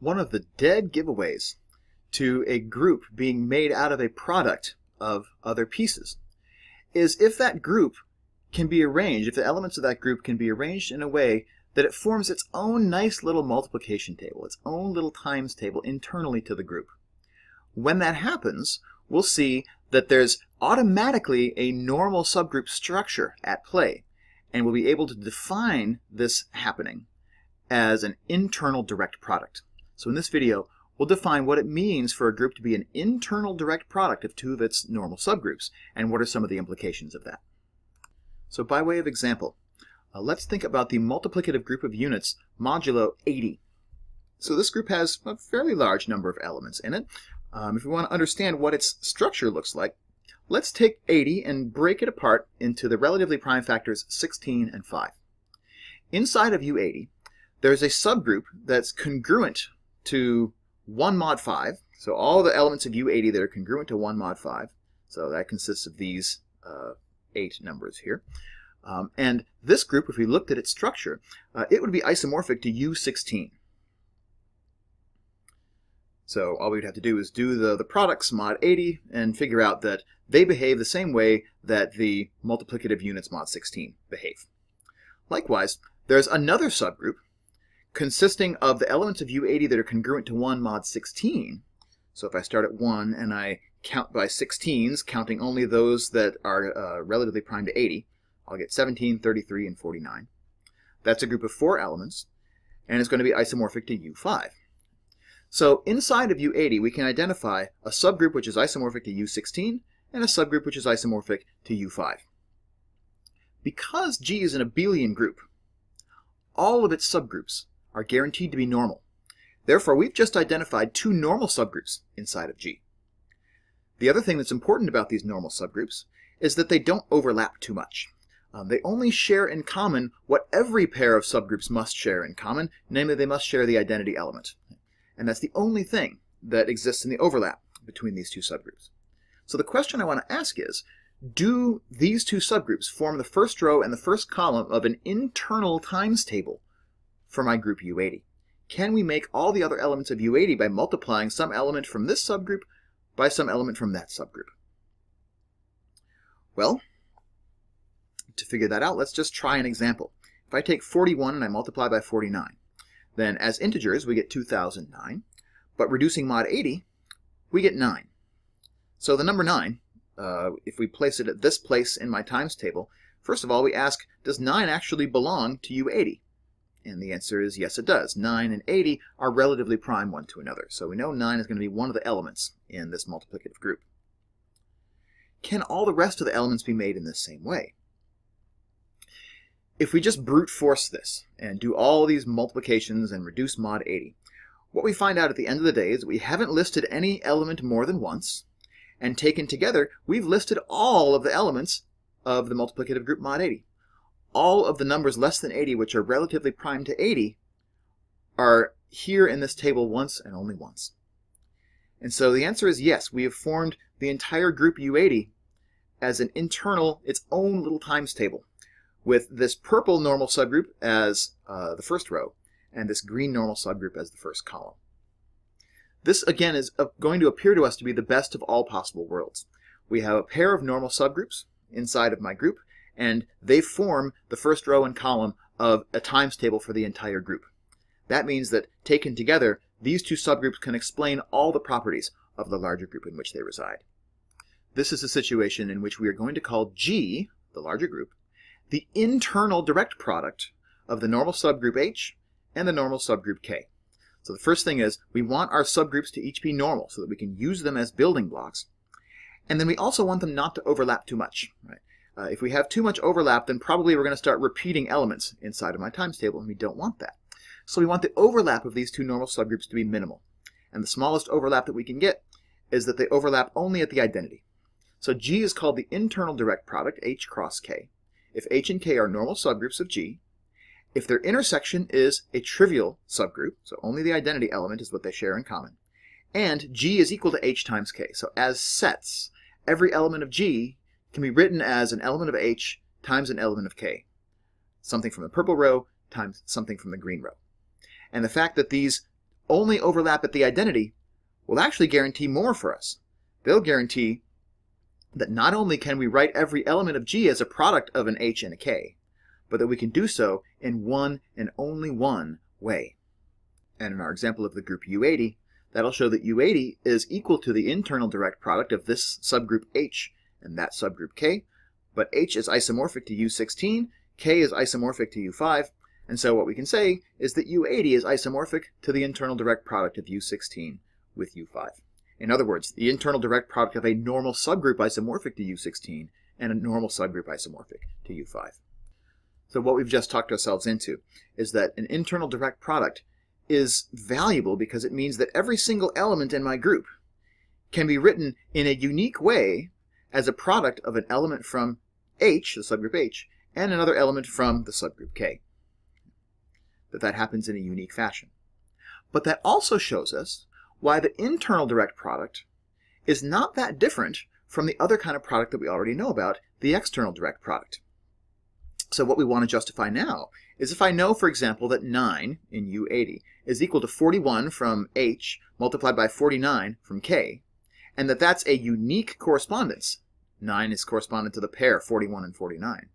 one of the dead giveaways to a group being made out of a product of other pieces is if that group can be arranged, if the elements of that group can be arranged in a way that it forms its own nice little multiplication table, its own little times table internally to the group. When that happens, we'll see that there's automatically a normal subgroup structure at play, and we'll be able to define this happening as an internal direct product. So in this video, we'll define what it means for a group to be an internal direct product of two of its normal subgroups, and what are some of the implications of that. So by way of example, uh, let's think about the multiplicative group of units modulo 80. So this group has a fairly large number of elements in it. Um, if we want to understand what its structure looks like, let's take 80 and break it apart into the relatively prime factors 16 and 5. Inside of U80, there's a subgroup that's congruent to 1 mod 5. So all the elements of U80 that are congruent to 1 mod 5. So that consists of these uh, eight numbers here. Um, and this group, if we looked at its structure, uh, it would be isomorphic to U16. So all we'd have to do is do the, the products mod 80 and figure out that they behave the same way that the multiplicative units mod 16 behave. Likewise, there's another subgroup consisting of the elements of U80 that are congruent to 1 mod 16. So if I start at 1 and I count by 16s, counting only those that are uh, relatively prime to 80, I'll get 17, 33, and 49. That's a group of four elements, and it's going to be isomorphic to U5. So inside of U80, we can identify a subgroup which is isomorphic to U16 and a subgroup which is isomorphic to U5. Because G is an abelian group, all of its subgroups are guaranteed to be normal. Therefore, we've just identified two normal subgroups inside of G. The other thing that's important about these normal subgroups is that they don't overlap too much. Um, they only share in common what every pair of subgroups must share in common, namely they must share the identity element. And that's the only thing that exists in the overlap between these two subgroups. So the question I want to ask is, do these two subgroups form the first row and the first column of an internal times table for my group U80? Can we make all the other elements of U80 by multiplying some element from this subgroup by some element from that subgroup? Well, to figure that out, let's just try an example. If I take 41 and I multiply by 49, then as integers we get 2009, but reducing mod 80, we get 9. So the number 9, uh, if we place it at this place in my times table, first of all we ask, does 9 actually belong to U80? And the answer is yes, it does. 9 and 80 are relatively prime one to another. So we know 9 is going to be one of the elements in this multiplicative group. Can all the rest of the elements be made in this same way? If we just brute force this and do all these multiplications and reduce mod 80, what we find out at the end of the day is we haven't listed any element more than once, and taken together, we've listed all of the elements of the multiplicative group mod 80 all of the numbers less than 80, which are relatively prime to 80, are here in this table once and only once. And so the answer is yes, we have formed the entire group U80 as an internal, its own little times table, with this purple normal subgroup as uh, the first row, and this green normal subgroup as the first column. This, again, is going to appear to us to be the best of all possible worlds. We have a pair of normal subgroups inside of my group, and they form the first row and column of a times table for the entire group. That means that taken together, these two subgroups can explain all the properties of the larger group in which they reside. This is a situation in which we are going to call G, the larger group, the internal direct product of the normal subgroup H and the normal subgroup K. So the first thing is we want our subgroups to each be normal so that we can use them as building blocks. And then we also want them not to overlap too much. Right? Uh, if we have too much overlap, then probably we're going to start repeating elements inside of my times table, and we don't want that. So we want the overlap of these two normal subgroups to be minimal. And the smallest overlap that we can get is that they overlap only at the identity. So G is called the internal direct product, H cross K. If H and K are normal subgroups of G, if their intersection is a trivial subgroup, so only the identity element is what they share in common, and G is equal to H times K. So as sets, every element of G can be written as an element of H times an element of K. Something from the purple row times something from the green row. And the fact that these only overlap at the identity will actually guarantee more for us. They'll guarantee that not only can we write every element of G as a product of an H and a K, but that we can do so in one and only one way. And in our example of the group U80, that'll show that U80 is equal to the internal direct product of this subgroup H and that subgroup K, but H is isomorphic to U16, K is isomorphic to U5, and so what we can say is that U80 is isomorphic to the internal direct product of U16 with U5. In other words, the internal direct product of a normal subgroup isomorphic to U16 and a normal subgroup isomorphic to U5. So what we've just talked ourselves into is that an internal direct product is valuable because it means that every single element in my group can be written in a unique way as a product of an element from H, the subgroup H, and another element from the subgroup K. That that happens in a unique fashion. But that also shows us why the internal direct product is not that different from the other kind of product that we already know about, the external direct product. So what we want to justify now is if I know, for example, that 9 in U80 is equal to 41 from H multiplied by 49 from K, and that that's a unique correspondence, 9 is correspondent to the pair 41 and 49,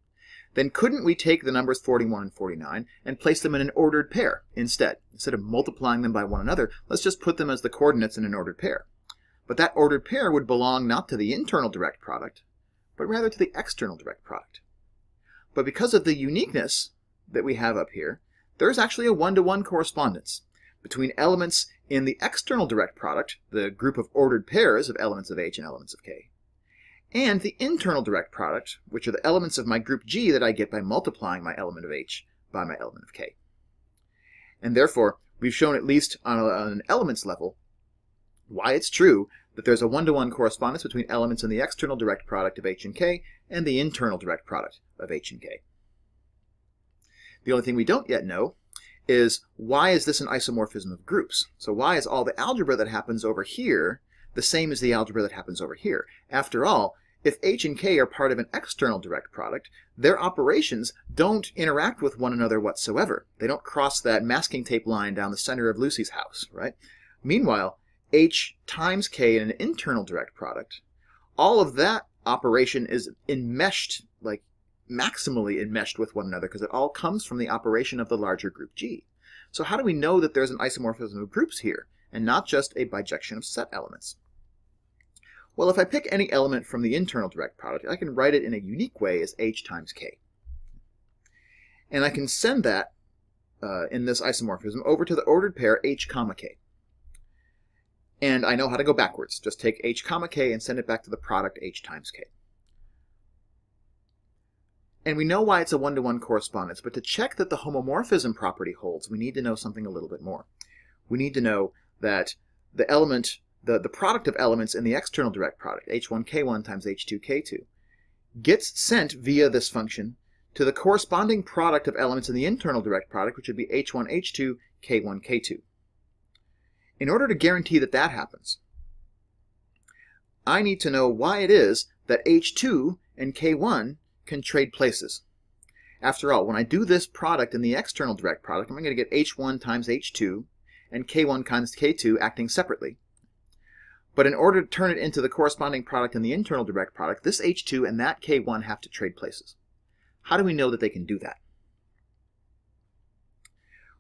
then couldn't we take the numbers 41 and 49 and place them in an ordered pair instead? Instead of multiplying them by one another, let's just put them as the coordinates in an ordered pair. But that ordered pair would belong not to the internal direct product, but rather to the external direct product. But because of the uniqueness that we have up here, there is actually a one-to-one -one correspondence between elements in the external direct product, the group of ordered pairs of elements of H and elements of K, and the internal direct product, which are the elements of my group G that I get by multiplying my element of H by my element of K. And therefore, we've shown at least on, a, on an elements level why it's true that there's a one-to-one -one correspondence between elements in the external direct product of H and K and the internal direct product of H and K. The only thing we don't yet know is why is this an isomorphism of groups? So why is all the algebra that happens over here the same as the algebra that happens over here? After all, if H and K are part of an external direct product, their operations don't interact with one another whatsoever. They don't cross that masking tape line down the center of Lucy's house, right? Meanwhile, H times K in an internal direct product, all of that operation is enmeshed, like maximally enmeshed with one another because it all comes from the operation of the larger group G. So how do we know that there's an isomorphism of groups here and not just a bijection of set elements? Well, if I pick any element from the internal direct product, I can write it in a unique way as h times k. And I can send that uh, in this isomorphism over to the ordered pair h comma k. And I know how to go backwards. Just take h comma k and send it back to the product h times k. And we know why it's a one-to-one -one correspondence, but to check that the homomorphism property holds, we need to know something a little bit more. We need to know that the element the, the product of elements in the external direct product, h1k1 times h2k2, gets sent via this function to the corresponding product of elements in the internal direct product, which would be h1, h2, k1, k2. In order to guarantee that that happens, I need to know why it is that h2 and k1 can trade places. After all, when I do this product in the external direct product, I'm going to get h1 times h2 and k1 times k2 acting separately. But in order to turn it into the corresponding product in the internal direct product, this H2 and that K1 have to trade places. How do we know that they can do that?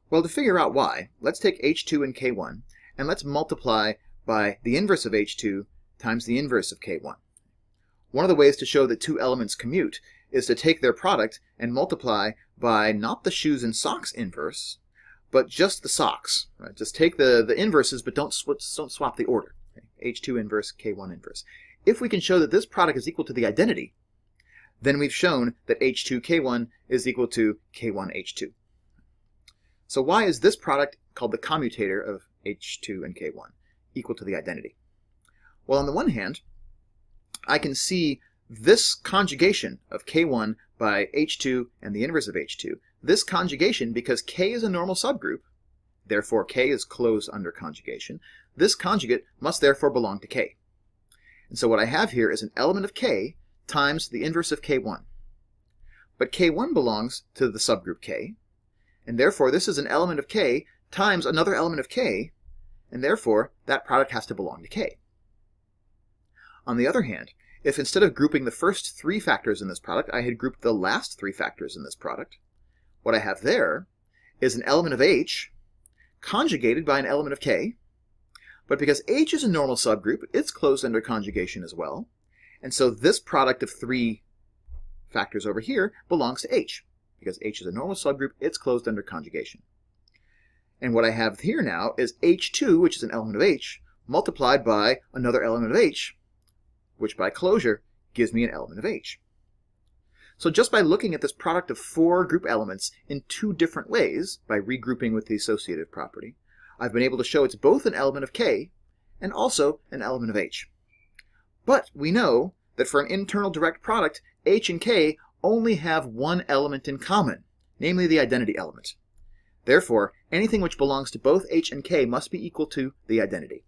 Well, to figure out why, let's take H2 and K1, and let's multiply by the inverse of H2 times the inverse of K1. One of the ways to show that two elements commute is to take their product and multiply by not the shoes and socks inverse, but just the socks. Right? Just take the, the inverses, but don't, sw don't swap the order. H2 inverse, K1 inverse. If we can show that this product is equal to the identity, then we've shown that H2 K1 is equal to K1 H2. So why is this product called the commutator of H2 and K1 equal to the identity? Well, on the one hand, I can see this conjugation of K1 by H2 and the inverse of H2, this conjugation, because K is a normal subgroup, therefore K is closed under conjugation, this conjugate must therefore belong to K. And so what I have here is an element of K times the inverse of K1. But K1 belongs to the subgroup K, and therefore this is an element of K times another element of K, and therefore that product has to belong to K. On the other hand, if instead of grouping the first three factors in this product, I had grouped the last three factors in this product, what I have there is an element of H conjugated by an element of K, but because H is a normal subgroup, it's closed under conjugation as well, and so this product of three factors over here belongs to H. Because H is a normal subgroup, it's closed under conjugation. And what I have here now is H2, which is an element of H, multiplied by another element of H, which by closure gives me an element of H. So just by looking at this product of four group elements in two different ways, by regrouping with the associative property, I've been able to show it's both an element of K and also an element of H. But we know that for an internal direct product, H and K only have one element in common, namely the identity element. Therefore, anything which belongs to both H and K must be equal to the identity.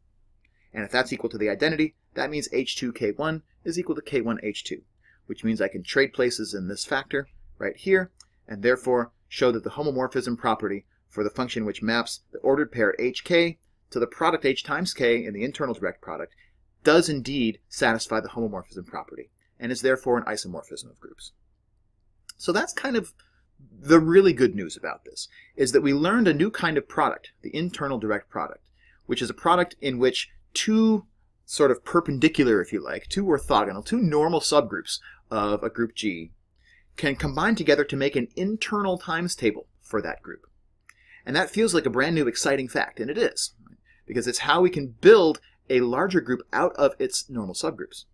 And if that's equal to the identity, that means H2K1 is equal to K1H2, which means I can trade places in this factor right here, and therefore show that the homomorphism property for the function which maps the ordered pair HK to the product H times K in the internal direct product does indeed satisfy the homomorphism property, and is therefore an isomorphism of groups. So that's kind of the really good news about this, is that we learned a new kind of product, the internal direct product, which is a product in which two sort of perpendicular, if you like, two orthogonal, two normal subgroups of a group G can combine together to make an internal times table for that group. And that feels like a brand new exciting fact, and it is, because it's how we can build a larger group out of its normal subgroups.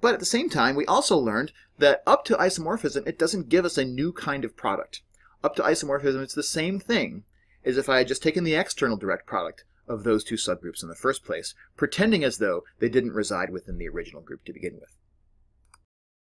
But at the same time, we also learned that up to isomorphism, it doesn't give us a new kind of product. Up to isomorphism, it's the same thing as if I had just taken the external direct product of those two subgroups in the first place, pretending as though they didn't reside within the original group to begin with.